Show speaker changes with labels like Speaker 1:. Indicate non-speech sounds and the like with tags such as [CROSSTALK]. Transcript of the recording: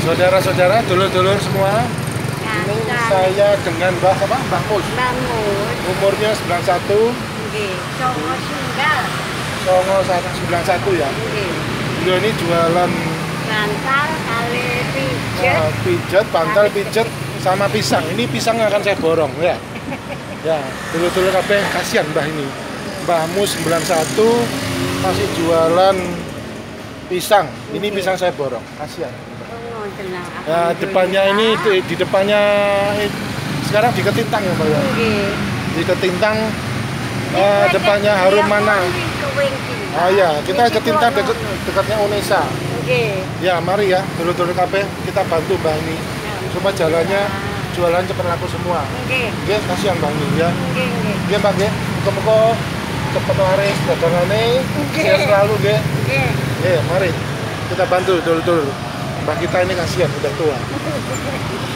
Speaker 1: Saudara-saudara, dulur-dulur semua, ini saya dengan Mbah apa? Mbah Mus.
Speaker 2: bangun
Speaker 1: Umurnya 91,
Speaker 2: nggih songo sunggal
Speaker 1: Songo 91 ya.
Speaker 2: nggih
Speaker 1: Beliau ini jualan
Speaker 2: bantal kali pijet
Speaker 1: uh, pijat, bantal pijet sama pisang. Ini pisang yang akan saya borong ya. [LAUGHS] Ya, dulur-dulur kabeh kasihan Mbah ini. Mbah Mus 91 masih jualan pisang. Ini pisang saya borong. Kasihan.
Speaker 2: Oh, tenang.
Speaker 1: Ya, depannya ini di, di depannya eh, sekarang di Ketintang ya Mbak ya.
Speaker 2: Nggih.
Speaker 1: Di Ketintang eh, depannya Harum Mana. Ah ya, kita Ketintang dekat dekatnya Unesa.
Speaker 2: Nggih.
Speaker 1: Ya, mari ya, dulu-dulu kabeh kita bantu Mbak ini supaya jalannya jualan cepat laku semua.
Speaker 2: Nggih.
Speaker 1: Oke, kasihan Mbak ini ya.
Speaker 2: Nggih, nggih.
Speaker 1: Oke Mbak nggih, muga-muga cepet laris dagangane,
Speaker 2: Oke.
Speaker 1: sehat selalu nggih.
Speaker 2: Nggih.
Speaker 1: Oke, mari kita bantu dulu-dulu. Mbak kita ini kasihan udah tua. [LAUGHS]